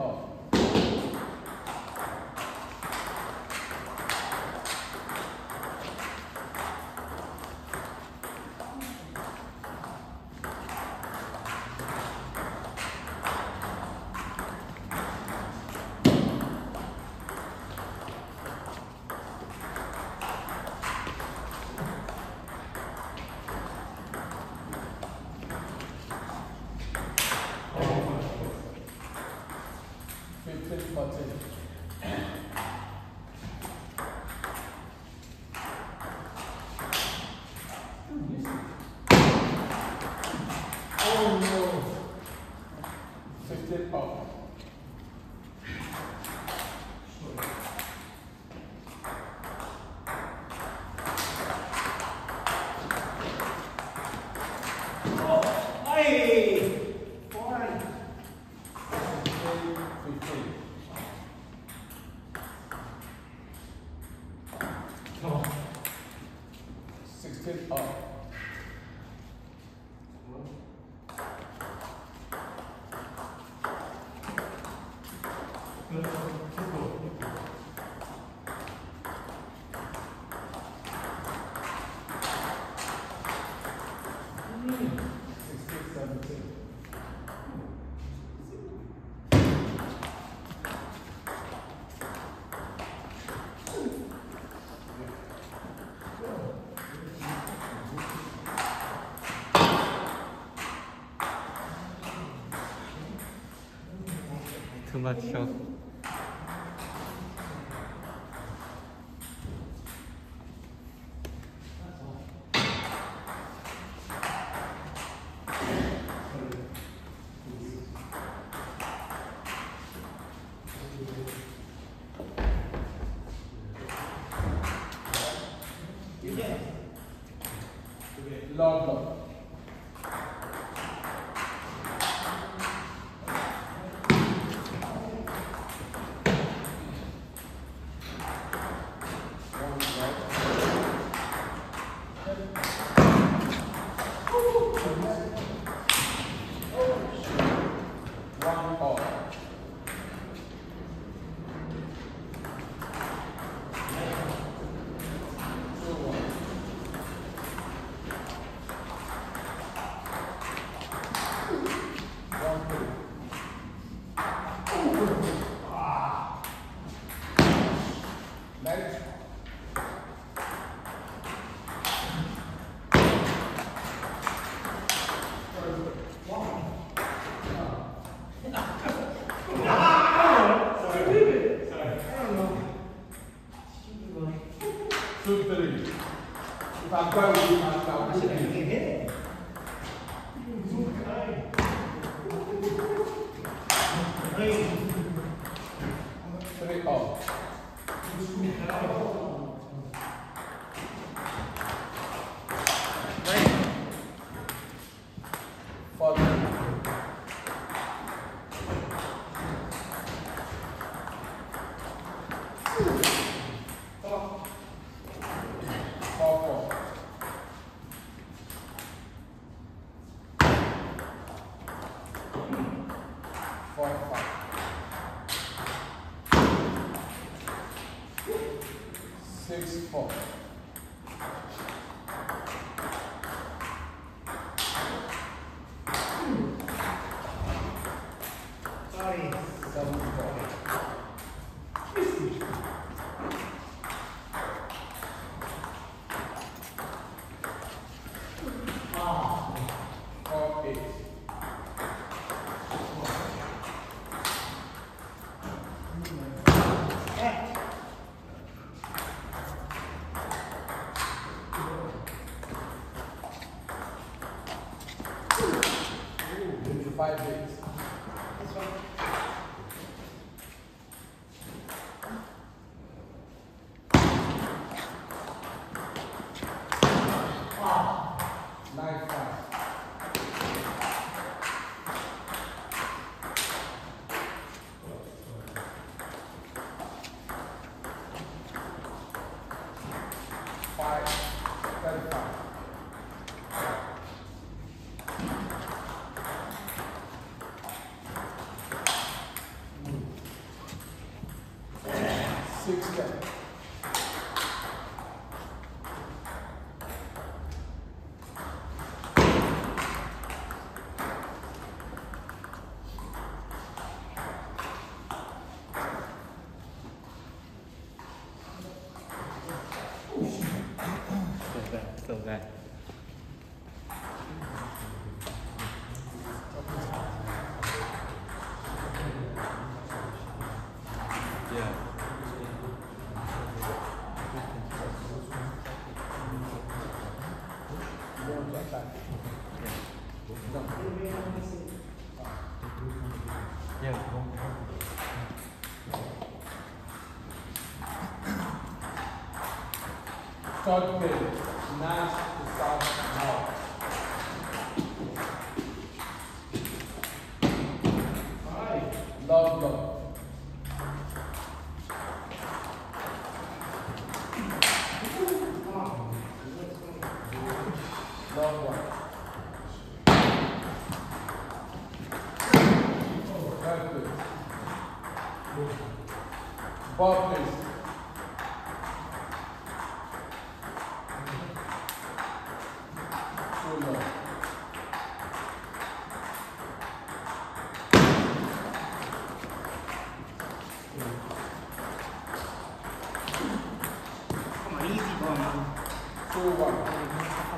cough. too much shock. Three off. six four Third page, nice to start. Bob, please. Come on, easy, bro, man. 2-1.